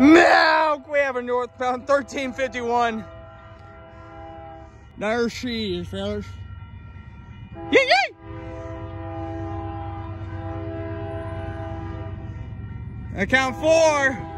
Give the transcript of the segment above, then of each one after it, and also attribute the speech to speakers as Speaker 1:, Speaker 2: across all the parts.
Speaker 1: Now we have a northbound 1351. There she is, fellas. Yee yee! Count four.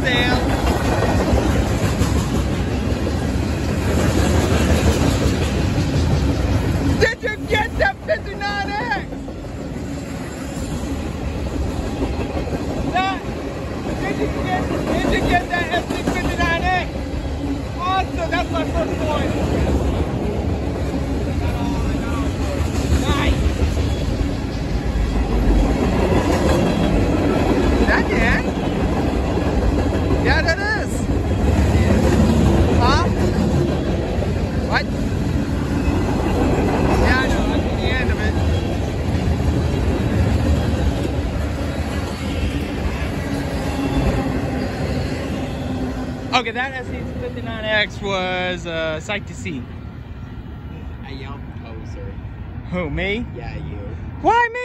Speaker 1: Axel! Did you get the 59X? That, did you get, did you get that Okay, that SD59X was a uh, sight to see.
Speaker 2: A young poser.
Speaker 1: Who, me?
Speaker 2: Yeah, you. Why me?